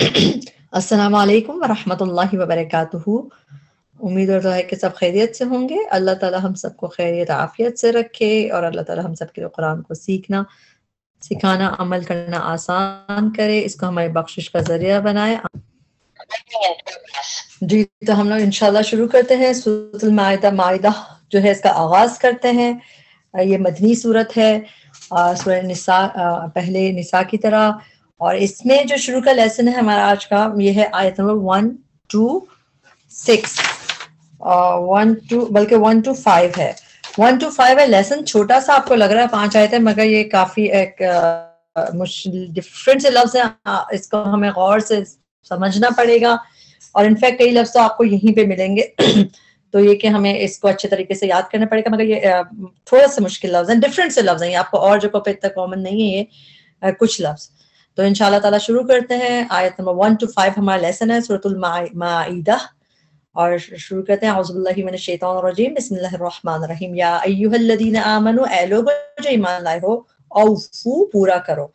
अस्सलाम वालेकुम वरहमतुल्लाहि वबरकातुहू उम्मीद और है कि सब खैरियत से होंगे अल्लाह ताला हम सबको खैरियत आफियत से रखे और अल्लाह ताला हम सब के कुरान को सीखना सिखाना, अमल करना आसान करे, इसको हमारी बख्शिश का ज़रिया बनाए। जी तो हम लोग इनशाला शुरू करते हैं। मायदा मायदा जो है, इसका आगाज़ करते हैं। ये मदनी सूरत है सूरह निसा पहले निसा की तरह। और इसमें जो शुरू का लेसन है हमारा आज का, ये है आयत number one, two, six. One, two, बल्कि वन, टू, फाइव है। वन टू फाइव है लेसन छोटा सा आपको लग रहा है, पाँच आयत है मगर ये काफ़ी एक डिफरेंट से लफ्ज है इसको हमें गौर से समझना पड़ेगा। और इनफैक्ट कई लफ्ज तो आपको यहीं पे मिलेंगे। तो ये कि हमें इसको अच्छे तरीके से याद करना पड़ेगा, मगर ये थोड़ा सा मुश्किल लफ्ज है डिफरेंट से लफ्ज है, ये आपको और जगह पे इतना कॉमन नहीं है ये कुछ लफ्ज तो ताला शुरू करते हैं, आयत नंबर वन टू फाइव हमारा लेसन है, सूरतुल माईदा और शुरू करते हैं। औजुबिल्लाहि मिनश शैतानिर रजीम। बिस्मिल्लाहिर रहमानिर रहीम या अय्युहल्लज़ीना आमनू ए लोगो, जो ईमान लाए हो, औफू पूरा करो।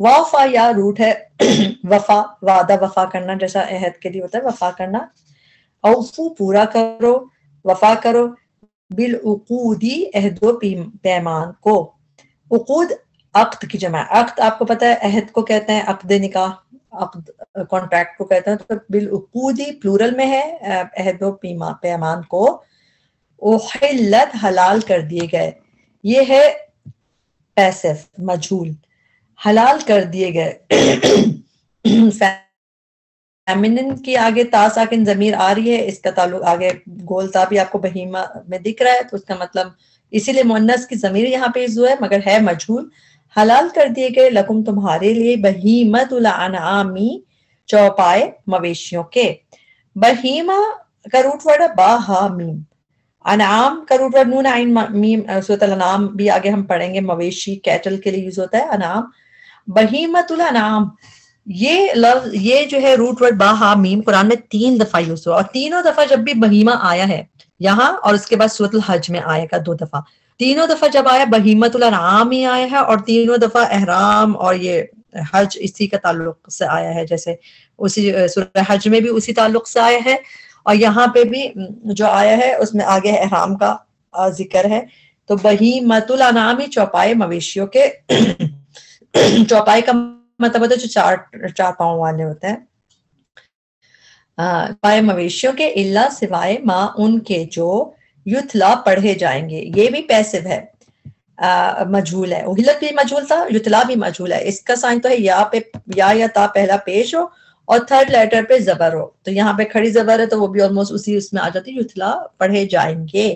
वाफा या रूट है, वफा, वादा वफा करना, जैसा अहद के लिए होता है, वफा करना। औफू पूरा करो, वफा करो, बिल उकूदी अहदो पैमान को। उकूद, अक्त की जमा। अक्त आपको पता है, अहद को कहते हैं, अकद निकाह। कॉन्ट्रैक्ट को कहते हैं तो बिल उकूदी प्लूरल में है अहदो पीमा, पैमान को ओहिल्लत हलाल कर दिए गए। ये है पैसिव, मजहूल, हलाल कर दिए गए। की आगे ता साकिन जमीर आ रही है, इसका ताल्लुक आगे गोल ता भी आपको बहीमा में दिख रहा है तो उसका मतलब इसीलिए मुन्नस की जमीर यहाँ पे जो है, मगर है मजहूल। हलाल कर दिए गए लकुम तुम्हारे लिए बहीमत अनामी चौपाए मवेशियों के। बहीमा का रूट वर्ड है मीम अनाम का वर्ड नून आइन मीम नाम भी आगे हम पढ़ेंगे, मवेशी, कैटल के लिए यूज़ होता है अनाम। बहीमतुल अनाम, ये लफ्ज ये जो है रूट वर्ड बाहा मीम कुरान में तीन दफ़ा यूज़ हुआ। और तीनों दफ़ा जब भी बहीमा आया है, यहाँ और उसके बाद सूरत हज में आएगा दो दफ़ा। तीनों दफ़ा जब आया, बहीमतुल अनाम ही आया है और तीनों दफ़ा एहराम और ये हज इसी का ताल्लुक से आया है, जैसे उसी हज में भी उसी ताल्लुक से आया है और यहाँ पे भी जो आया है, उसमें आगे एहराम का ज़िक्र है। तो बहीमतुल अनाम ही चौपाए मवेशियों के, चौपाई का मतलब होता है जो चार चार पाँव वाले होते हैं। पाए मवेशियों के इल्ला सिवाय माँ उनके जो युथला पढ़े जाएँगे। ये भी पैसिव है। मजहूल है। उहिलत भी मजहूल था युतला भी मजहूल है। इसका साइन तो है, या पे, या या ता पहला पेश हो और थर्ड लेटर पे जबर हो। तो यहाँ पे खड़ी जबर है तो वो भी ऑलमोस्ट उसी उसमें आ जाती है युतला पढ़े जाएँगे।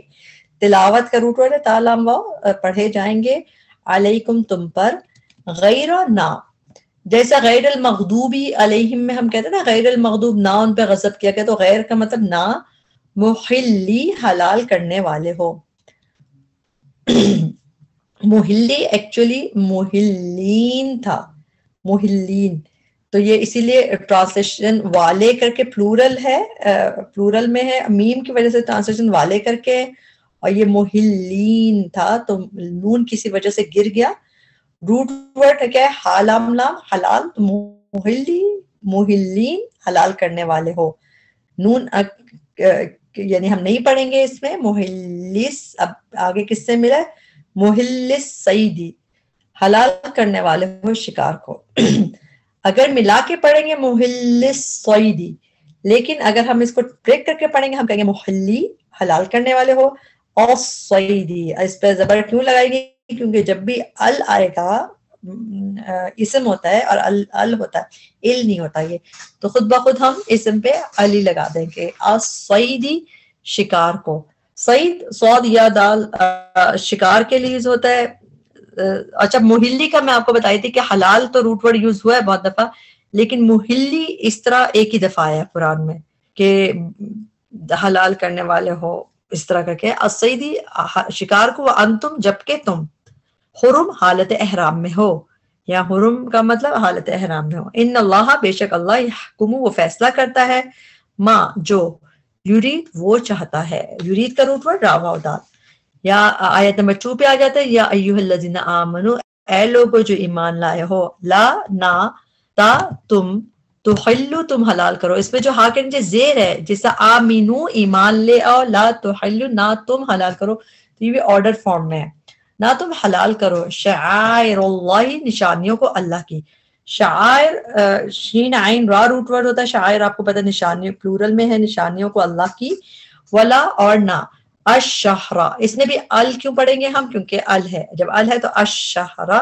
तिलावत का रूट है तालाम पढ़े जाएँगे। अलैकुम तुम पर गैर ना। जैसा गैर मखदूबी अलैहिम में हम कहते हैं ना गैर मखदूब ना उन पे गजब किया गया तो गैर का मतलब ना मुहिल्ली हलाल करने वाले हो। मुहिल्ली एक्चुअली मुहिल्लीन था। मुहिल्लीन। तो ये इसीलिए ट्रांसलेशन वाले करके प्लूरल है प्लूरल में है। मीम की वजह से ट्रांसलेशन वाले करके और ये मुहिल्लीन था तो नून किसी वजह से गिर गया। रूट वर्ड क्या है? हालाम लाम हलाल। तो मुहिल्ली, मुहिल्लीन हलाल करने वाले हो। नून यानी हम नहीं पढ़ेंगे इसमें, मोहिल्लिस, अब आगे किससे मिला मोहिल्लिस सईदी, हलाल करने वाले हो शिकार को। अगर मिला के पढ़ेंगे मोहिल्लिस सईदी, लेकिन अगर हम इसको ब्रेक करके पढ़ेंगे, हम कहेंगे मोहल्ली, हलाल करने वाले हो, और सईदी। इस पर जबर क्यों लगाएँगे? क्योंकि जब भी अल आएगा इसम होता है और अल अल होता है। इल नहीं होता ये। तो खुद ब खुद हम इसम पे अली लगा देंगे। सईदी शिकार को। सईद, सौद या दाल शिकार के लिए यूज़ होता है। अच्छा मुहिल्ली का मैं आपको बताई थी कि हलाल तो रूट वर्ड यूज़ हुआ है बहुत दफ़ा, लेकिन मुहिल्ली इस तरह एक ही दफ़ा आया कुरान में कि हलाल करने वाले हो इस तरह करके। असईदी शिकार को अंतुम जबकि तुम। हुरुम हालत अहराम में हो, या हुरुम का मतलब हालत अहराम में हो। इन अल्लाह बेशक अल्लाह कुमु वो फैसला करता है, माँ, जो यूरीद, वो चाहता है। यूरीद का रूट वर्ड रावा उदात या आयत नंबर टू पे आ जाता है, या अयुहल्लजीना आमनु ए लोगो जो ईमान लाए हो, ला, ना, ता, तुम तो हल्लू तुम हलाल करो। इसमें जो हा के नीचे जेर है जैसा आमीनू ईमान ले आओ, ला तो हल्लू ना तुम हलाल करो तो ये भी ऑर्डर फॉर्म में है। ना तुम हलाल करो। शायर निशानियों को अल्लाह की। शायर शीन आइन, रा रूट वर्ड होता है, शायर आपको पता है निशानी प्लूरल में है, निशानियों को अल्लाह की। वला और ना। अशहरा इसने भी अल क्यों पढ़ेंगे हम? क्योंकि अल है। जब अल है तो अशहरा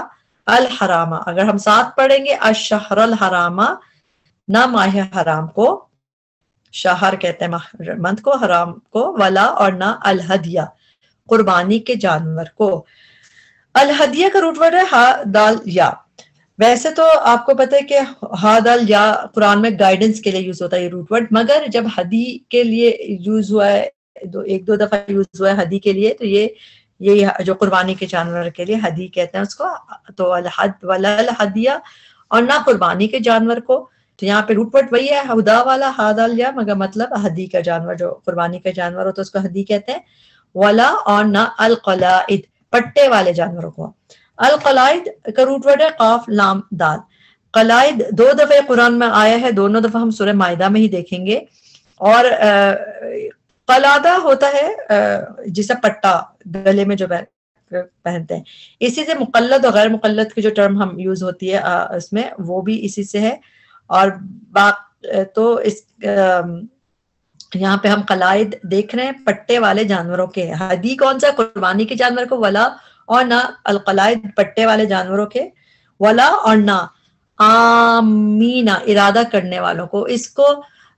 अल हरामा अगर हम साथ पढ़ेंगे अशहरल हरामा ना माह हराम को, शहर कहते हैं मंथ को, हराम को, वला और ना अलहदिया। कुर्बानी के जानवर को। अलहदिया का रूट वर्ड है हा दाल या। वैसे तो आपको पता है कि हा दाल या कुरान में गाइडेंस के लिए यूज़ होता है ये रूट वर्ड मगर जब हदी के लिए यूज़ हुआ है, दो, एक दो दफ़ा यूज़ हुआ है हदी के लिए तो ये ये जो कुर्बानी के जानवर के लिए हदी कहते हैं उसको। तो अलहद वलल हदिया और ना कुर्बानी के जानवर को। तो यहाँ पे रूट वर्ड वही है, हदा वाला हादल या, मगर मतलब हदी का जानवर, जो कुर्बानी का जानवर हो तो उसको हदी कहते हैं। वला और ना अलकलाइद, पट्टे वाले जानवरों को। अलकलाइद का रूट वर्ड है काफ, लाम, दाल। कलाइद दो दफे कुरान में आया है, दोनों दफ़ा हम सुरह मायदा में ही देखेंगे। और कलादा होता है जिसे पट्टा, गले में जो पहनते हैं। इसी से मुकलद और गैर मुकलद की जो टर्म हम यूज़ होती है इसमें वो भी इसी से है। और बाक तो इस यहाँ पे हम कलाइद देख रहे हैं पट्टे वाले जानवरों के। हदी कौन सा? कुर्बानी के जानवर को वला और ना अलकलाइद पट्टे वाले जानवरों के। वला और ना आमीना इरादा करने वालों को। इसको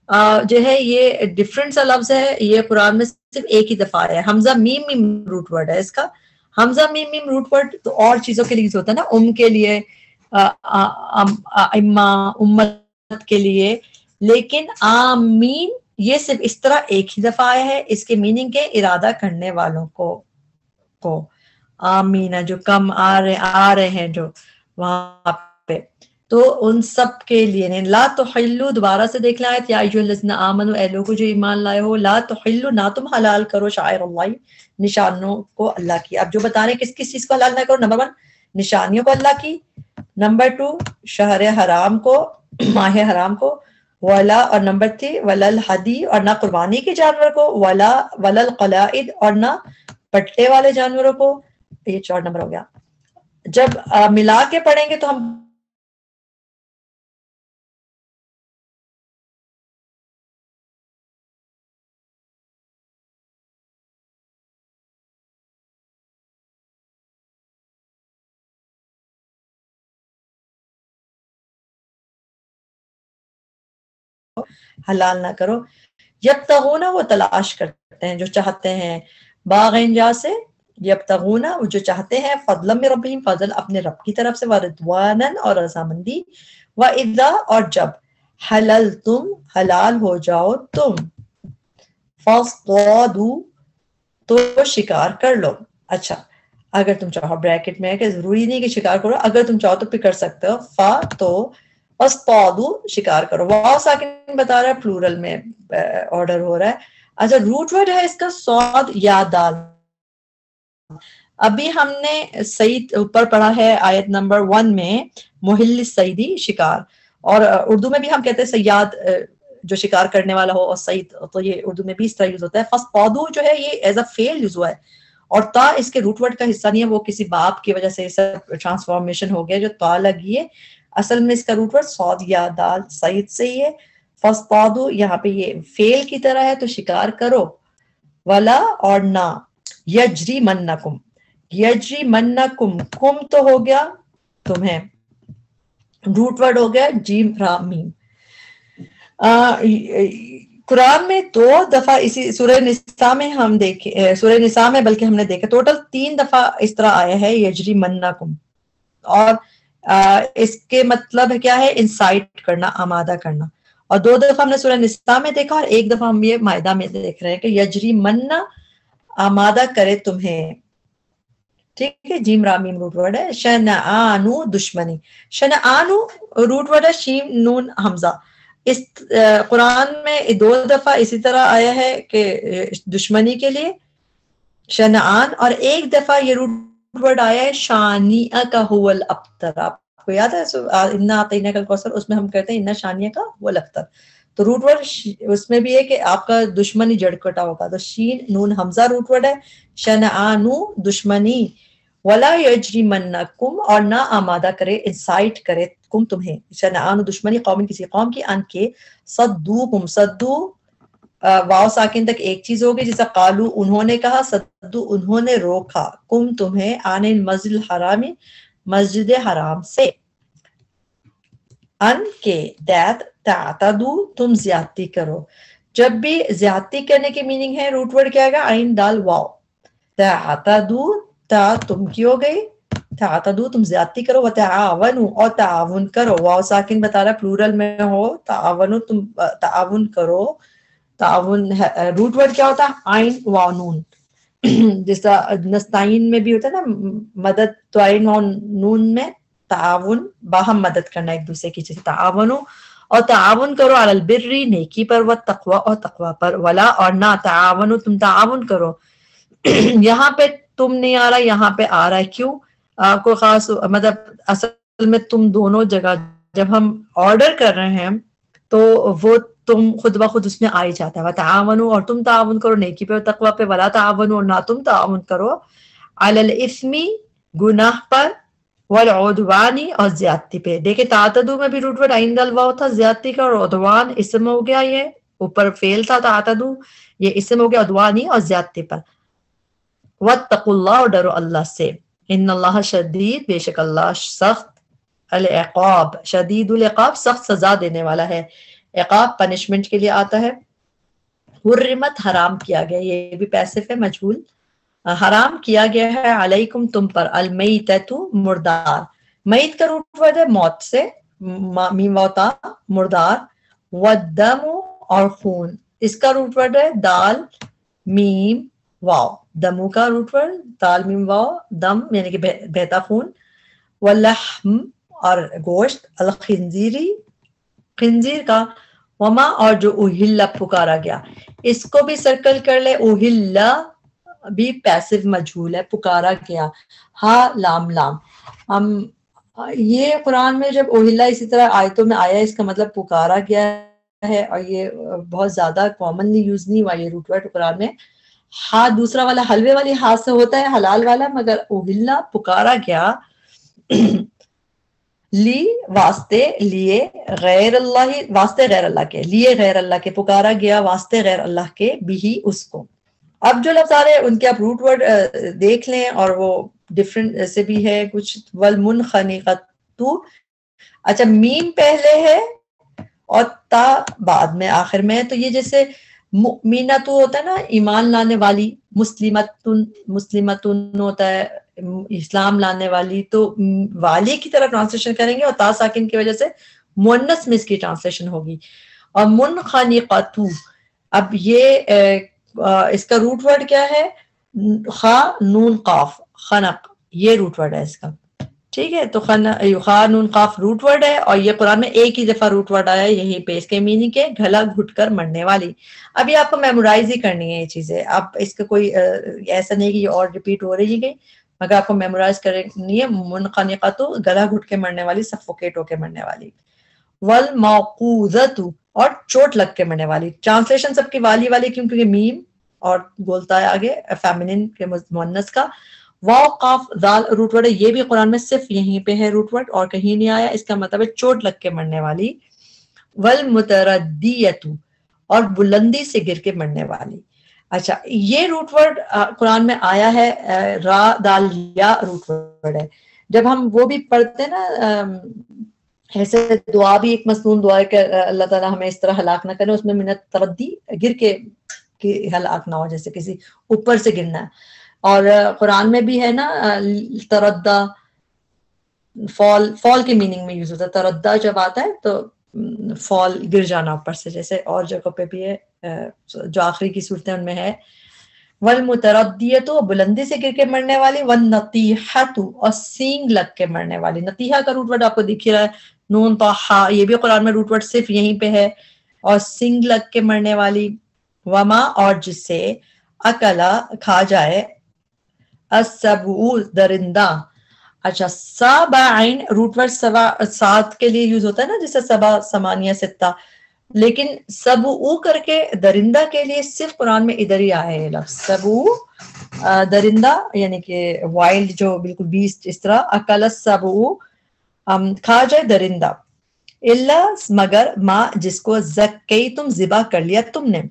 आ, जो है ये डिफरेंट सा लफ्ज है ये कुरान में सिर्फ़ एक ही दफ़ा है। हमजा मीम मीम रूट वर्ड है इसका। हमजा मीम मीम रूट वर्ड तो और चीज़ों के लिए होता है ना उम के लिए इम्मा उम्मत के लिए। लेकिन आमीन ये सिर्फ़ इस तरह एक ही दफ़ा आया है, इसके मीनिंग के इरादा करने वालों को को। आमीना जो कम आ रहे आ रहे हैं जो वहाँ पे। तो उन सब के लिए ला तो हल्लू दोबारा से देख लाए या आमन एलो को जो ईमान लाए हो, ला तो हल्लू ना तुम हलाल करो शायर निशानों को अल्लाह की। अब जो बता रहे हैं किस किस चीज़ को हलाल ना करो नंबर वन निशानियों को अल्लाह की। नंबर टू शहर हराम को माह हराम को वला और नंबर थ्री वलल हदी और ना कुर्बानी के जानवर को वला वलल कलाइद और ना पट्टे वाले जानवरों को। ये चार नंबर हो गया। जब आ, मिला के पढ़ेंगे तो हम हलाल ना करो। जब तगुना वो तलाश करते हैं जो चाहते हैं। बागजा से जब तगुना वो जो चाहते हैं फजलम रबीम फजल अपने रब की तरफ़ से, वरदवानन और रजामंदी। व इदा और जब हलल तुम, हलाल हो जाओ तुम। फसदू तो शिकार कर लो। अच्छा अगर तुम चाहो ब्रैकेट में है कि ज़रूरी नहीं कि शिकार करो, अगर तुम चाहो तो फिर कर सकते हो। फा तो पौधु शिकार करो। वाव साकिन बता रहा है प्लूरल में ऑर्डर हो रहा है। अच्छा रूट वर्ड है इसका, सौद या दाल। अभी हमने सईद ऊपर पढ़ा है आयत नंबर वन में मोहिल सईदी शिकार। और उर्दू में भी हम कहते हैं सयाद जो शिकार करने वाला हो, और सईद तो ये उर्दू में भी इस तरह यूज़ होता है। फ़र्स्ट, पौधु जो है, ये एज अ फेल यूज़ हुआ है। और ता, इसके रूट वर्ड का हिस्सा नहीं है, वो किसी बाप की वजह से सब ट्रांसफॉर्मेशन हो गया, जो ता लगी है। असल में इसका रूट वर्ड सौद या दाल सईद से ही है। फस्तादु यहाँ पे ये फेल की तरह है तो शिकार करो। वला और ना यजरी मन्ना कुम यजरी मन्ना कुम कुम तो हो गया तुम्हें। रूट वर्ड हो गया जीम मीम। कुरान में दो दफ़ा इसी सूर्य निसा में हम देखे सूर्य निसा में बल्कि हमने देखा टोटल तीन दफ़ा इस तरह आया है यजरी मन्ना कुम और आ, इसके मतलब क्या है? इंसाइट करना आमादा करना। और दो दफ़ा हमने सूर्य निस्ता में देखा और एक दफ़ा हम ये मायदा में देख रहे हैं कि यजरी मन्ना आमादा करे तुम्हें। ठीक है? जीम रामीम रूट वर्ड है। शन आनु दुश्मनी। शन आनु रूट वर्ड है शीम नून हमजा। इस कुरान में दो दफ़ा इसी तरह आया है कि दुश्मनी के लिए शनान और एक दफ़ा ये रूट वर्ड आया है शानिया का हुवल अख्तर। आपको याद है? इन्ना आतना का कौसर, उसमें हम कहते हैं इन्ना शानिया का हुवल अख्तर। तो रूट वर्ड उसमें भी है कि आपका दुश्मनी जड़ कटा होगा। तो शीन नून हमजा रूट वर्ड है शनानु दुश्मनी। वला यजरी मन्नकुम और ना आमादा करे इंसाइट करे कुम तुम्हें। शन शनानु दुश्मनी कौम किसी कौम की, अन के सद्दू कुम सद्दू वाव साकिन तक एक चीज़ होगी जैसा कालू उन्होंने कहा, सद्दू उन्होंने रोका। कुम तुम्हें आने मस्जिद हरामी, मस्जिद हराम से। अन के दैत तातदू, तुम ज्यादती करो। जब भी ज्यादती करने की मीनिंग है, रूट वर्ड क्या है आइन, दाल, वाओ। तातदू, ता तुम की हो गई। तातदू, तुम ज्यादती करो। व तावन, और तावन करो। वाओ साकिन बता रहा प्लूरल में हो, तावन तुम तावन करो। ताउन रूट वर्ड क्या होता? है आइन वानून जैसा नस्ताइन में भी होता है ना मदद तो आइन वानून में ताउन, बाहम मदद करना एक दूसरे की जैसे तावनो और ताउन करो अलल बिर्री, नेकी पर व तकवा, और तकवा पर। वला, और ना तावनो तुम ताउन करो। यहाँ पे तुम नहीं आ रहा, यहाँ पे आ रहा है। क्यों? आपको खास मतलब असल में तुम दोनों जगह, जब हम ऑर्डर कर रहे हैं तो वो तुम खुद ब खुद उसमें आ ही जाता है। तावन और तुम तावन करो, नेकी पे तकवा पे, वला तावन और ना तुम तावन करो। अलल इसमी, गुनाह पर, वल उदवानी और ज्यादती पे। देखे, तातदू में भी रूट वर्ड आइंदल वाव था, ज्यादती का और उदवान, इसम हो गया ये। ऊपर फेल था तातदू, ये इसम हो गया उदवानी और ज्यादती पर। व तकुल्ला और डरो अल्लाह से। इन अल्लाह शदीद, बेशक अल्लाह सख्त अलकाब शदीद सख्त सजा देने वाला है। एकाब पनिशमेंट के लिए आता है। हुर्रिमत, हराम किया गया, ये भी पैसिफ है मजबूल हराम किया गया है, अलैकुम तुम पर अलमई तैतु मुर्दार। मईत का रूट वर्ड है मौत से मुर्दार। वदम और खून, इसका रूट वर्ड है दाल, मीम, वाव। दमू का रूट वर्ड, दाल, मीम, वाव। दम यानी कि बहता खून। वलहम और गोश्त अल खिंजीरी का वमा और जो उहिल्ला पुकारा गया। इसको भी सर्कल कर ले, उहिल्ला भी पैसिव मजहूल है, पुकारा गया। हा, लाम लाम। हम, ये कुरान में जब ओहिल्ला इसी तरह आयतों में आया, इसका मतलब पुकारा गया है और ये बहुत ज़्यादा कॉमनली यूज़ नहीं हुआ ये रूट वर्ड कुरान में। हा, दूसरा वाला, हलवे वाली हाथ से होता है, हलाल वाला, मगर ओहिल्ला पुकारा गया। ली वास्ते लिए गैर अल्लाह, वास्ते गैर अल्लाह के, लिए गैर अल्लाह के, पुकारा गया वास्ते गैर अल्लाह के भी उसको। अब जो लफ्ज आ रहे हैं, उनके आप रूट वर्ड देख लें और वो डिफरेंट से भी है। कुछ वल मुन खनीकतू अच्छा मीम पहले है और ता बाद में, आखिर में तो ये जैसे मीना तो होता है ना, ईमान लाने वाली, मुस्लिमतुन मुस्लिमतुन होता है इस्लाम लाने वाली तो वाली की तरह ट्रांसलेशन करेंगे और तासाकिन की वजह से मुन्नस में इसकी ट्रांसलेशन होगी। और मुन खानी कातू अब ये इसका रूट वर्ड क्या है? खा, नून, काफ, खनक, ये रूट वर्ड है इसका। ठीक है? तो खन खा, नून, काफ रूट वर्ड है और ये कुरान में एक ही दफ़ा रूट वर्ड आया यही पे इसके मीनिंग के घला घुट कर मरने वाली। अभी आपको मेमोराइज ही करनी है ये चीज़ें। आप इसका कोई ऐसा नहीं कि ये और रिपीट हो रही गई मगर आपको मेमोराइज करनी है मुनखनिका तो गला घुट के मरने वाली, सफोकेट होके मरने वाली। वल मौकूजतु, और चोट लग के मरने वाली। ट्रांसलेशन सबकी वाली वाली क्यों? क्योंकि मीम और बोलता है आगे फेमिनिन के मुन्नस का। वाओ काफ दाल रूट वर्ड है ये भी कुरान में सिर्फ़ यहीं पे है रूट वर्ड और कहीं नहीं आया। इसका मतलब है चोट लग के मरने वाली। वल मुतरदियतु और बुलंदी से गिर के मरने वाली। अच्छा ये रूट वर्ड कुरान में आया है रा, दाल, या रूट वर्ड है। जब हम वो भी पढ़ते हैं ना ऐसे दुआ भी, एक मसनून दुआ है कि अल्लाह ताला हमें इस तरह हलाक ना करे, उसमें मिनत तरद्दी गिर के, कि हलाक ना हो, जैसे किसी ऊपर से गिरना है। और कुरान में भी है ना तरद्दा फॉल फॉल के मीनिंग में यूज़ होता है। तरद्दा जब आता है तो फॉल गिर जाना ऊपर से, जैसे और जगह पे भी है जो आखिरी की सूरतें उनमें है। वल मुतरदियतो बुलंदी से गिर के मरने वाली वन नतीहतु, और सींग लग के मरने वाली। नतीहा का रूट वर्ड आपको दिख रहा है, नून तो हा ये भी कुरान में रूट वर्ड सिर्फ़ यहीं पे है। और सिंग लग के मरने वाली, वमा, और जिससे अकला खा जाए असबू दरिंदा अच्छा सबा आइन रूट वर्ड सवा सात के लिए यूज़ होता है ना, जैसे सबा समानिया सित्ता। लेकिन सबू करके दरिंदा के लिए सिर्फ़ कुरान में इधर ही आए हैं लफ्ज। सबू दरिंदा, यानी कि वाइल्ड जो बिल्कुल बीस्ट इस तरह अकल सबू खा जाए दरिंदा। इल्ला मगर माँ जिसको जक्कई तुम जिबा कर लिया तुमने।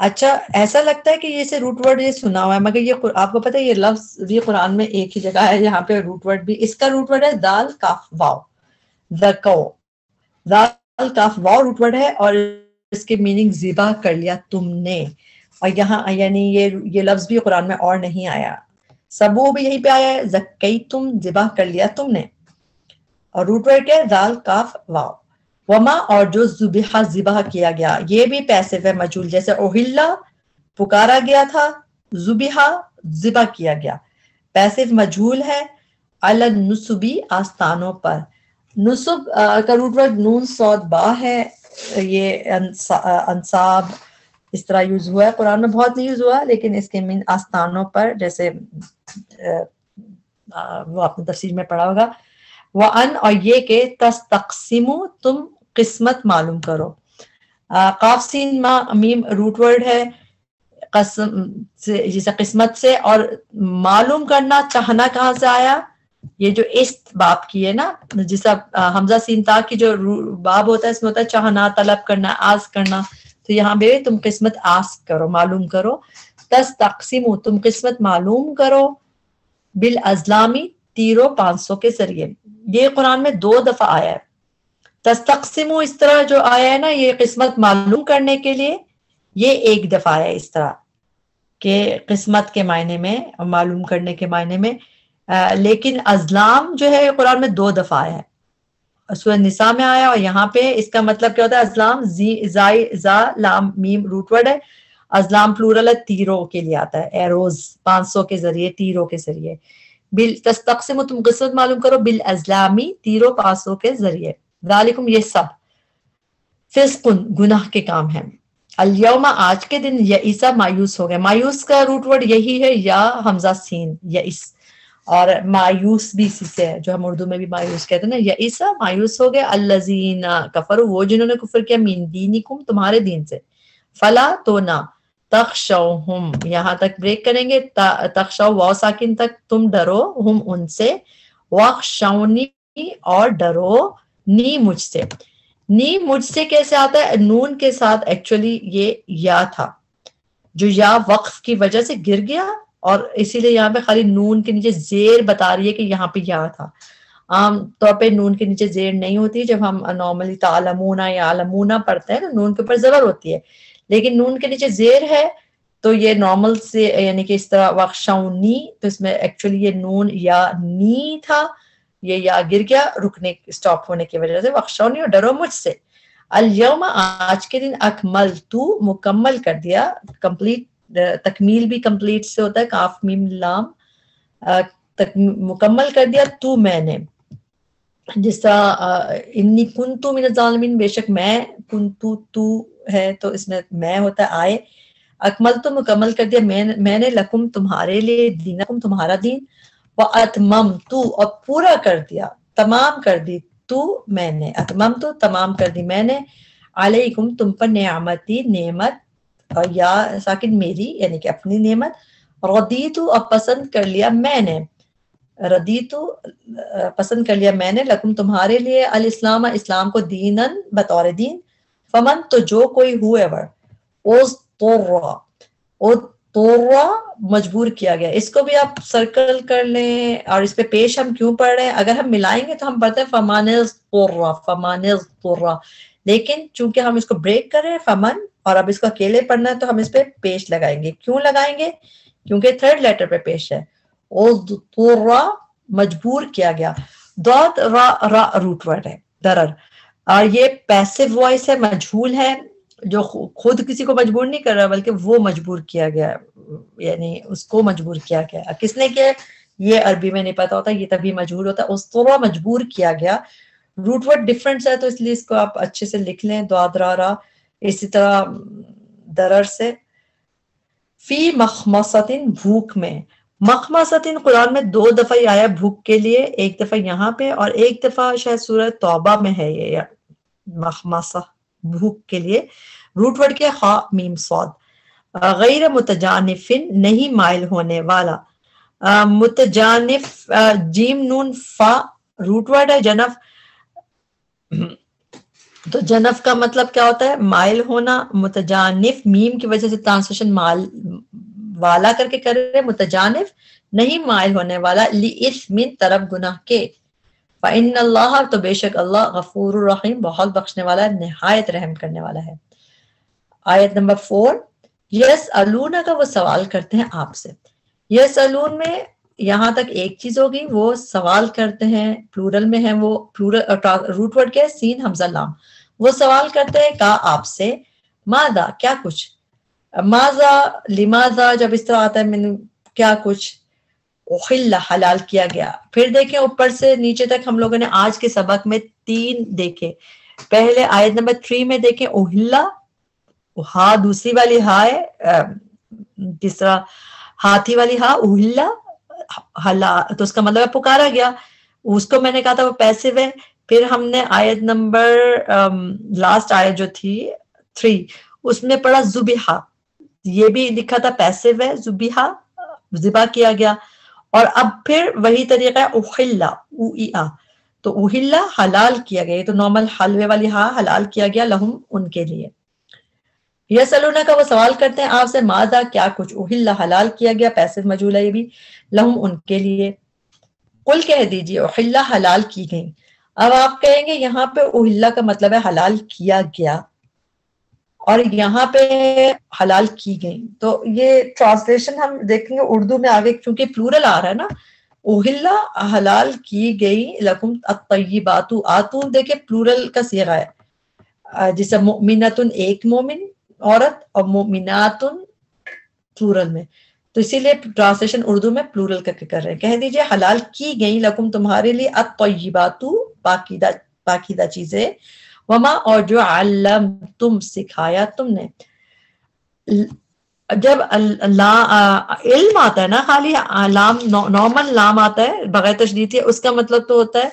अच्छा ऐसा लगता है कि ये से रूट वर्ड ये सुना हुआ है, मगर ये आपको पता है ये लफ्ज ये कुरान में एक ही जगह है, यहाँ पे रूट वर्ड भी, इसका रूट वर्ड है दाल काफ वाव दको दाल काफ वाव रूट वर्ड है और इसके मीनिंग जिबा कर लिया तुमने, और यहाँ, यानी ये ये लफ्ज भी कुरान में और नहीं आया, सबू भी यहीं पे आया है जक्कई तुम, जिबा कर लिया तुमने, और रूट वर्ड क्या है? दाल काफ वाव वमा और जो जुबिहा जिबा किया गया, ये भी पैसिव है मजूल, जैसे ओहिल्ला पुकारा गया था, जुबिहा जिबा किया गया। पैसिव मजहूल है अलग नुसुबी आस्थानों पर। नुसुब का नून, सौद, बा है, ये अंसाब इस तरह यूज़ हुआ है। कुरान में बहुत नहीं यूज़ हुआ, लेकिन इसके मीन आस्थानों पर, जैसे वो आपने तफसीर में पढ़ा होगा। व अन और ये के तस तकसीमु तुम किस्मत मालूम करो। काफ सीन मीम रूट वर्ड है, कसम से किस्मत से, और मालूम करना चाहना कहाँ से आया? ये जो इस्त बाप की है ना जैसा हमजा सीनता की जो बाब होता है, इसमें होता है चाहना, तलब करना, आस करना। तो यहाँ पे तुम किस्मत आस करो, मालूम करो। तस तकसीम, तुम किस्मत मालूम करो। बिल अजलामी, तीरो पाँच सौ के ज़रिए। ये कुरान में दो दफ़ा आया है। तस्तकसिमो इस तरह जो आया है ना ये किस्मत मालूम करने के लिए ये एक दफ़ा आया इस तरह के किस्मत के मायने में मालूम करने के मायने में। आ, लेकिन अजलाम जो है कुरान में दो दफ़ा आया है। सूर निसा में आया और यहाँ पे इसका मतलब क्या होता है? अजलाम जी जाई जा लाम मीम रूटवर्ड है। अजलाम प्लूरल है तीरों के लिए आता है। एरोज पाँच सौ के ज़रिए तीरों के ज़रिए। बिल तस्तकसिम तुम किस्मत मालूम करो बिल अजलामी तीरों पाँच सौ के ज़रिए। वालेकुम ये सब फिस्कुन गुनाह के काम है अलियमा आज के दिन या ईसा मायूस हो गया मायूस का रूट वर्ड यही है या हमजा सीन या इस और मायूस भी इसी से है जो हम उर्दू में भी मायूस कहते हैं ना या ईसा मायूस हो गया अल्लाजीना कफर वो जिन्होंने कुफर किया मीन दीनिकुम तुम्हारे दीन से फला तो ना तख्शौहुम यहाँ तक ब्रेक करेंगे तख्शौ वाव साकिन तक तुम डरो हम उनसे वख्शौनी और डरो नी मुझसे। नी मुझसे कैसे आता है? नून के साथ एक्चुअली ये या था, जो या वक्फ की वजह से गिर गया और इसीलिए यहाँ पे खाली नून के नीचे जेर बता रही है कि यहाँ पे या था। आम तौर पे नून के नीचे जेर नहीं होती, जब हम नॉर्मली तालमूना या आलमूना पढ़ते हैं तो नून के ऊपर जबर होती है। लेकिन नून के नीचे जेर है तो ये नॉर्मल से, यानी कि इस तरह वक्शाउनी तो इसमें एक्चुअली ये नून या नी था। ये या गिर गया रुकने स्टॉप होने की वजह से वक्शौनी और डरो मुझसे। अलयम आज के दिन अकमल तू मुकम्मल कर दिया। कंप्लीट तकमील भी कंप्लीट से होता है। काफ मीम लाम तक मुकम्मल कर दिया तू मैंने। जिस तरह इन्नी कुन तू मिन बेशक मैं कुन तू तू है तो इसमें मैं होता है आए। अकमल तो मुकम्मल कर दिया। मैं, मैंने लकुम तुम्हारे लिए दीनकुम तुम्हारा दीन। व अतमम तू और पूरा कर दिया, तमाम कर दी तू, मैंने। अतमम तो तमाम कर दी मैंने। अलैकुम तुम पर नियामती नेमत और या साकिन मेरी, यानी कि अपनी नेमत। रदी तू अब पसंद कर लिया मैंने। रदी तो पसंद कर लिया मैंने, लकुम तुम्हारे लिए अल इस्लाम इस्लाम को दीनन, बतौर दीन। फमन तो जो कोई हुए वर ओस तो तोरा मजबूर किया गया। इसको भी आप सर्कल कर लें और इस पे पेश हम क्यों पढ़ रहे हैं? अगर हम मिलाएँगे तो हम पढ़ते हैं, फमान तोर्रा फमान तोर्रा लेकिन चूँकि हम इसको ब्रेक कर रहे हैं, फमन, और अब इसको अकेले पढ़ना है तो हम इस पे पेश लगाएँगे। क्यों लगाएँगे? क्योंकि थर्ड लेटर पे पेश है। ओ तोर्रा मजबूर किया गया। दौद रा रा, रूट वर्ड है, दरर। और ये पैसिव वॉइस है, मजहूल है जो खुद किसी को मजबूर नहीं कर रहा, बल्कि वो मजबूर किया गया, यानी उसको मजबूर किया गया। किसने किया? ये अरबी में नहीं पता होता, ये तभी मजबूर होता है। उस तरह मजबूर किया गया। रूट वर्ड डिफरेंट है तो इसलिए इसको आप अच्छे से लिख लें द्वादरा इसी तरह, दरर से। फ़ी मखमसतिन, भूख में। मखमसतिन कुरान में दो दफ़ा ही आया भूख के लिए, एक दफ़ा यहाँ पे, और एक दफ़ा शायद सूरत तौबा में है ये मखमसा। भूख के लिए। रूट वर्ड के खा मीम, सौद। गैर मुतजानिफिन, नहीं माइल होने वाला। मुतजानिफ जीम, नून, फा रूट वर्ड है, जनफ। तो जनफ का मतलब क्या होता है? माइल होना, मुतजानिफ, मीम की वजह से ट्रांसलेशन माल, वाला करके कर रहे मुतजानिफ, नहीं माइल होने वाला मिन तरफ़ गुनाह के। फ़िन अल्लाह तो बेशक अल्लाह गफूर रहीम बहुत बख्शने वाला है नहायत रहम करने वाला है आयत नंबर फोर यस अलूना का वो सवाल करते हैं आपसे यस अलून में यहाँ तक एक चीज़ होगी वो सवाल करते हैं प्लूरल में है वो प्लूरल रूट वर्ड क्या है सीन हमजा लाम वो सवाल करते हैं का आपसे मादा क्या कुछ माजा लिमाजा जब इस तरह आता है मैंने क्या कुछ ओहिल्ला हलाल किया गया। फिर देखें, ऊपर से नीचे तक हम लोगों ने आज के सबक में तीन देखे। पहले आयत नंबर थ्री में देखें, ओहिल्ला, हा दूसरी वाली हा है तरह हाथी वाली हा उहिल्ला हला तो उसका मतलब है पुकारा गया। उसको मैंने कहा था वो पैसिव है। फिर हमने आयत नंबर लास्ट आयत जो थी थ्री उसमें पढ़ा जुबिहा। ये भी लिखा था पैसिव है, जुबिहा, जिबा किया गया। और अब फिर वही तरीका है उहिल्ला उइया तो उहिल्ला हलाल किया गया तो नॉर्मल हलवे वाली हा हलाल किया गया लहुम उनके लिए। यह सलूना का वो सवाल करते हैं, आपसे मादा क्या कुछ? उहिल्ला हलाल किया गया, पैसे मजूल है ये भी लहुम उनके लिए। कुल कह दीजिए उहिल्ला हलाल की गई। अब आप कहेंगे, यहाँ पे उहिल्ला का मतलब है हलाल किया गया। और यहाँ पे हलाल की गई। तो ये ट्रांसलेशन हम देखेंगे उर्दू में आगे, क्योंकि प्लूरल आ रहा है ना उहिल्ला हलाल की गई, लकुम तयबातु आतु देखे प्लूरल का सीगा है। जिसे मोमिनतुन, एक मोमिन औरत और मोमिनातुन प्लूरल में। तो इसीलिए ट्रांसलेशन उर्दू में प्लूरल करके कर रहे हैं। कह दीजिए, हलाल की गई, लकुम तुम्हारे लिए अतयबातु पाकिदा पाकिदा चीज़ें। वमा और जो अल्लम तुम सिखाया तुमने। जब इल्म आता है ना खाली लाम नॉर्मल लाम आता है, बगैर तशदीद के, उसका मतलब तो होता है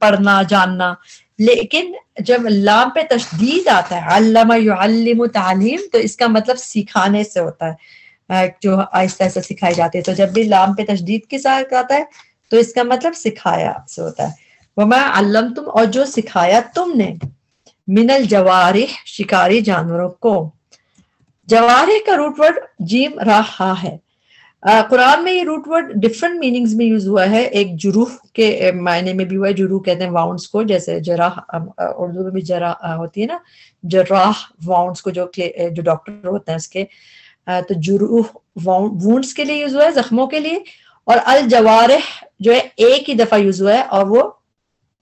पढ़ना, जानना। लेकिन जब लाम पे तशदीद आता है, अल्लाम तालीम तो इसका मतलब सिखाने से होता है। जो आहिस्ता आहिस्ता सिखाई जाती है। तो जब भी लाम पे तशदीद के साथ आता है तो इसका मतलब सिखाया से होता है। वमा अल्लम तुम और जो सिखाया तुमने, मिनल जवारिह शिकारी जानवरों को। जवारिह का रूट वर्ड जीम रहा है। कुरान में ये रूट वर्ड डिफरेंट मीनिंग्स में यूज़ हुआ है। एक जुरूह के मायने में भी हुआ है। जुरूह कहते हैं वाउंड्स को, जैसे जराह उर्दू में भी जरा होती है ना? जराह वाउंड्स को जो जो डॉक्टर होते हैं उसके। तो जुरूह वुंड्स के लिए यूज़ हुआ है, जख्मों के लिए। और अल जवारह जो है, एक ही दफ़ा यूज़ हुआ है, और वो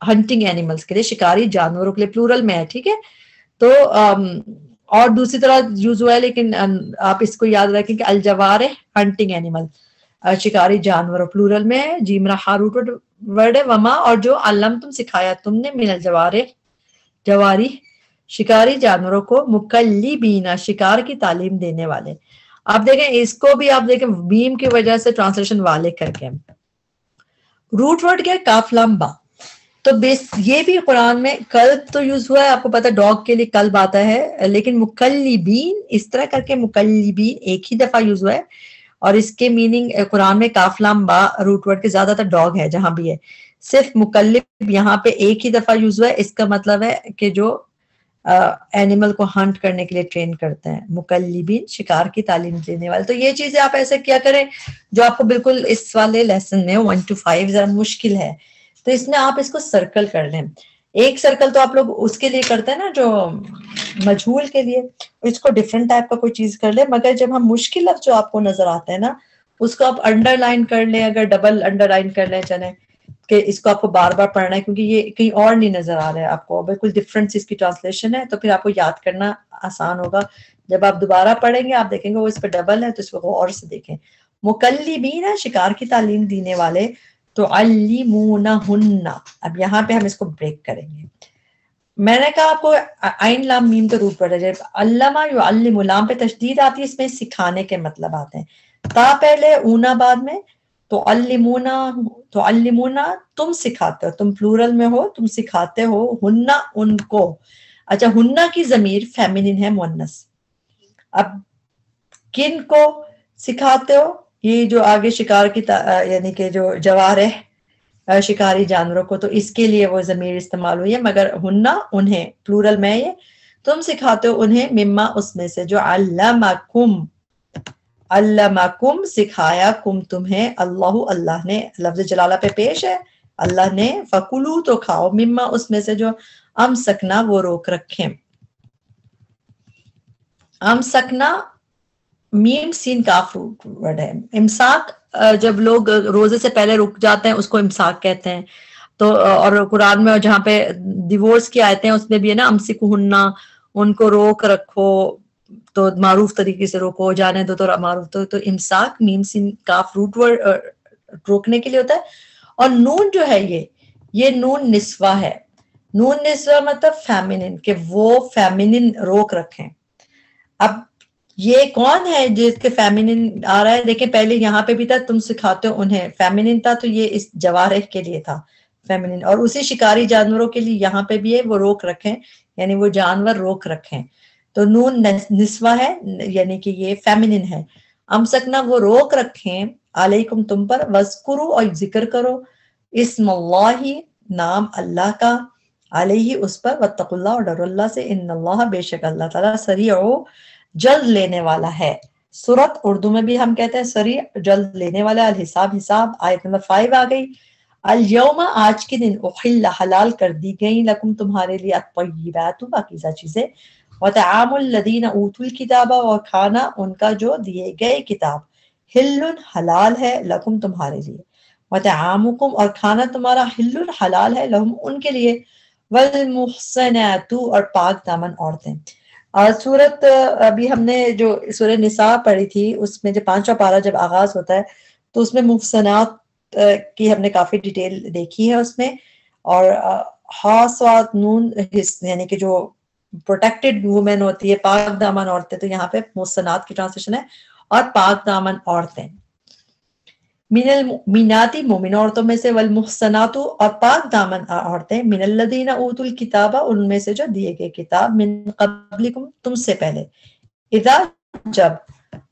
हंटिंग एनिमल्स के लिए, शिकारी, जानवरों के लिए प्लूरल में है, ठीक है? तो और दूसरी तरह यूज़ हुआ है, लेकिन आप इसको याद रखें कि अलजवार है हंटिंग एनिमल शिकारी, जानवर प्लूरल में है, जीमरा, हारूट वर्ड है, वमा, और जो अल्लम तुम सिखाया तुमने मिनल जवारे जवारी। शिकारी, जानवरों को मुकल्ली बीना, शिकार की तालीम देने वाले। आप देखें, इसको भी आप देखें, बीम की वजह से ट्रांसलेशन वाले करके। रूट वर्ड क्या काफलम्बा तो बेस ये भी कुरान में कल्ब तो यूज़ हुआ है आपको पता है डॉग के लिए कल्ब आता है लेकिन मुकल्लिबीन इस तरह करके मुकल्लिबीन एक ही दफ़ा यूज़ हुआ है और इसके मीनिंग कुरान में काफलाम बा के ज़्यादातर डॉग है जहाँ भी है। सिर्फ़ मुकल्लिब यहाँ पे एक ही दफ़ा यूज़ हुआ है इसका मतलब है कि जो आ, एनिमल को हंट करने के लिए ट्रेन करते हैं मुकल्लिबीन शिकार की तालीम देने वाले। तो ये चीज़ें आप ऐसे क्या करें जो आपको बिल्कुल इस वाले लेसन में वन टू फाइव जरा मुश्किल है। तो इसमें आप इसको सर्कल कर लें। एक सर्कल तो आप लोग उसके लिए करते हैं ना, जो मजहूल के लिए, इसको डिफरेंट टाइप का कोई चीज़ कर ले, मगर जब हम मुश्किल लफ्ज जो आपको नज़र आते हैं ना, उसको आप अंडरलाइन कर लें, अगर डबल अंडरलाइन कर लें, चले, कि इसको आपको बार बार पढ़ना है, क्योंकि ये कहीं और नहीं नज़र आ रहा है आपको। बिल्कुल डिफरेंट इसकी ट्रांसलेशन है तो फिर आपको याद करना आसान होगा। जब आप दोबारा पढ़ेंगे, आप देखेंगे वो इस पर डबल है तो इसको और से देखें। मुकल्लिबीन शिकार की तालीम देने वाले तो अलीमूना हुन्ना अब यहाँ पे हम इसको ब्रेक करेंगे। मैंने कहा आपको आइन लाम मीम तो रूप जब अल्लामा यो अल्लाम पे तशदीद आती है, इसमें सिखाने के मतलब आते हैं। ता पहले, ऊना बाद में तो अल्लिमुना तो अल्लिमुना तुम सिखाते हो, तुम प्लूरल में हो, तुम सिखाते हो हुन्ना उनको। अच्छा हुन्ना की जमीर फेमिनिन है, मुन्नस। अब किन को सिखाते हो? ये जो आगे शिकार की यानी कि जो जवार है शिकारी जानवरों को तो इसके लिए वो जमीर इस्तेमाल हुई है, मगर हुन्ना उन्हें प्लूरल में ये, तुम सिखाते हो उन्हें मिम्मा उसमें से, जो अल्लाकुम अल्लाकुम सिखाया कुम तुम्हें, अल्लाह अल्लाह ने, लफ्ज जलाला पे पेश है, अल्लाह ने, फकुलू तो खाओ मिम्मा उसमें से जो अम सकना वो रोक रखे। अम सकना मीम सीन काफ वर्ड है। इमसाक जब लोग रोज़े से पहले रुक जाते हैं उसको इमसाक कहते हैं। तो और कुरान में जहाँ पे डिवोर्स की आयते हैं उसमें भी है ना अमसिक हुन्ना उनको रोक रखो तो मारूफ तरीके से रोको जाने दो तो मारूफ। तो, तो इमसाक मीम सीन काफ रूट वर्ड रोकने के लिए होता है। और नून जो है ये ये नून निस्वा है। नून निस्वा मतलब फेमिनिन के वो फेमिनिन रोक रखें। अब ये कौन है जिसके फेमिनिन आ रहा है? देखिए पहले यहाँ पे भी था, तुम सिखाते हो उन्हें। फेमिनिन था तो ये इस जवारह के लिए था फेमिनिन और उसी शिकारी जानवरों के लिए यहाँ पे भी है, वो रोक रखें, यानी वो जानवर रोक रखें। तो नून निस्वा है, यानी कि ये फेमिनिन है। हम सकना वो रोक रखें, अलैकुम तुम पर वस्कुरु और ज़िक्र करो। इसमल्लाही, नाम अल्लाह का, अलही उस पर वत्तकुल्ला और डरुल्ला से इन अल्लाह बेशक अल्लाह ताला सरी जल्द लेने वाला है। सूरत उर्दू में भी हम कहते हैं सरी जल्द लेने वाला अल हिसाब हिसाब, आयत नंबर फाइव आ गई। अल यौमा, आज के दिन हलाल कर दी गई लकुम तुम्हारे लिए अतयबातु बाकीजा चीज़ें। ऊतुल किताबा और खाना, उनका जो दिए गए किताब। हिल्लुन हलाल है लकुम तुम्हारे लिए। वतआमुकुम और खाना तुम्हारा हिल्लुन हलाल है लहुम उनके लिए। वल मुहसनातु, और पाक दामन औरतें। और सूरत अभी हमने जो सूर्य निसा पढ़ी थी, उसमें जो पांचवा पारा जब आगाज़ होता है तो उसमें मुफसनात की हमने काफ़ी डिटेल देखी है उसमें। और हासवात नून यानी कि जो प्रोटेक्टेड वुमेन होती है, पाक दामन औरतें तो यहाँ पे मुफसनात की ट्रांसलेशन है, और पाक दामन औरतें। मीनाती मोमिन औरतों में से वल मुहसनातु और पाक दामन औरतें मिनल्लदीना ऊतुल किताबा उनमें से जो दिए गए किताब मिन कबलिकुम तुमसे पहले इदा जब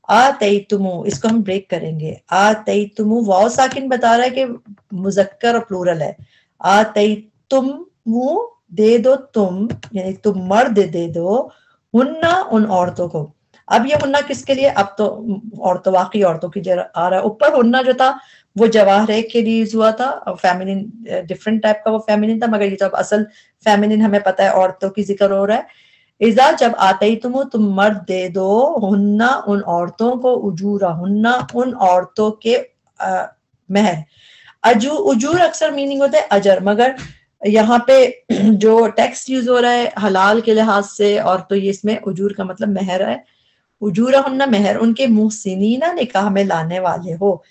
आ तई तुमु इसको हम ब्रेक करेंगे आ तई तुमु वाओ साकिन बता रहा है कि मुजक्कर और प्लूरल है आ तई तुम दे दो तुम यानी तुम मर्द दे दो हुन्ना उन औरतों को अब ये हुन्ना किसके लिए? अब तो औरतों वाकई औरतों की आ रहा है। ऊपर हुन्ना जो था वो जवाहर के लिए यूज़ हुआ था फेमिनिन डिफरेंट टाइप का वो फेमिनिन था मगर ये अब असल फेमिनिन हमें पता है औरतों की ज़िक्र हो रहा है। इजा जब आते ही तुम हो तुम मर्द दे दो हुन्ना उन औरतों को उजूरा हुन्ना उन औरतों के आ, महर अजू उजूर अक्सर मीनिंग होता है अजर मगर यहाँ पे जो टेक्स्ट यूज़ हो रहा है हलाल के लिहाज से और तो ये इसमें उजूर का मतलब महर है। उजूरहन्ना मेहर, उनके मुहसिनीना निकाह में लाने वाले हो।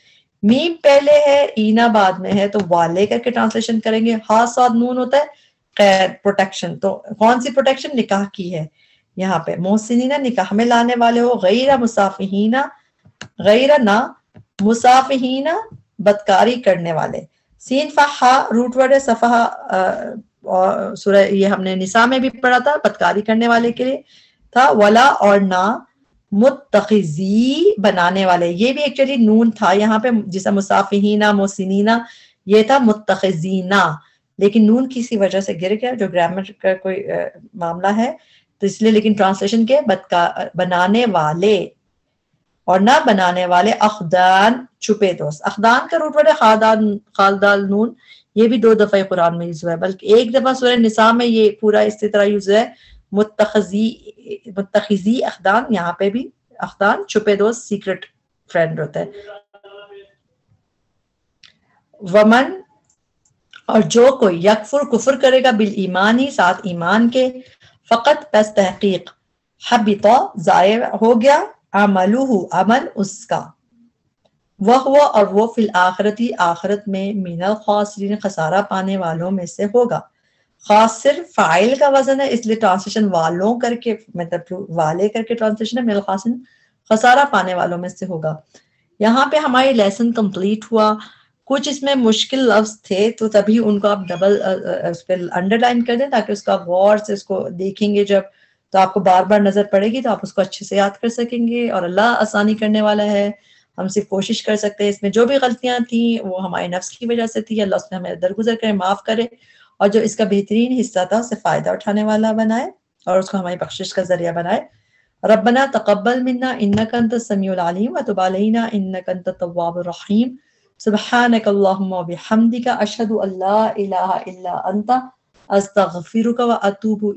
मीम पहले है, ईना बाद में है तो वाले करके ट्रांसलेशन करेंगे। हा, साद नून होता है, खैर प्रोटेक्शन तो कौन सी प्रोटेक्शन निकाह की है। यहाँ पे मोहसिनीना निकाह में लाने वाले हो, गैरा मुसाफिहीना, गैरा ना, मुसाफिहीना, बदकारी करने वाले। सीन फहा, रूट वर्ड है सफ़ा और सूरह, ये हमने निसा में भी पढ़ा था, बदकारी करने वाले के लिए था, वला और ना मुतखी बनाने वाले। ये भी एक्चुअली नून था यहाँ पे जिसा मुसाफिहीना मोसिनीना ये था मुतखीना लेकिन नून किसी वजह से गिर गया जो ग्रामर का कोई आ, मामला है। तो इसलिए लेकिन ट्रांसलेशन के बदका बनाने वाले और ना बनाने वाले अखदान छुपे दोस्त। अखदान का रूट वर्ड है खादान खालदाल नून। ये भी दो दफ़ा कुरान में यूज़ हुआ है बल्कि एक दफ़ा सूर्य निसा में ये पूरा इसी तरह यूज़ हुआ है। मुतखजी मुतखजी अखदान यहाँ पे भी अखदान छुपे दोस्त सीक्रेट फ्रेंड होता है वमन और जो कोई यकफुर कुफर करेगा बिल ईमान ही साथ ईमान के फ़कत बस तहकीक हबिता जाय हो गया अमलुहु अमल उसका वह हुआ और वो फिल आखरती आखरत में मीनल खासरीन खसारा पाने वालों में से होगा खास सिर्फ़ फ़ाइल का वज़न है, इसलिए ट्रांसलेशन वालों करके मतलब वाले करके ट्रांसलेशन है, मेरे खासिन खसारा पाने वालों में से होगा। यहाँ पे हमारी लेसन कंप्लीट हुआ। कुछ इसमें मुश्किल लफ्ज थे तो तभी उनको आप डबल उस पर अंडरलाइन कर दें, ताकि उसका गौर से उसको देखेंगे जब तो आपको बार बार नज़र पड़ेगी तो आप उसको अच्छे से याद कर सकेंगे। और अल्लाह आसानी करने वाला है। हम सिर्फ़ कोशिश कर सकते हैं इसमें जो भी गलतियाँ थी, वो हमारे नफ्स की वजह से थी। अल्लाह उसमें हमें दरगुजर करें, माफ़ करे। और जो इसका बेहतरीन हिस्सा था, उसे फ़ायदा उठाने वाला बनाए और उसको हमारी बख्शिश का ज़रिया बनाए। रबना तकबल मिन्ना इन्न कंत समीउल अलीम, व तुब अलैना इन्न कंत तव्वाबुर रहीम। सुबहानक अल्लाहुम्मा व बिहम्दिका, अशहदु अल्ला अंता, अस्तगफिरुका व अतूबु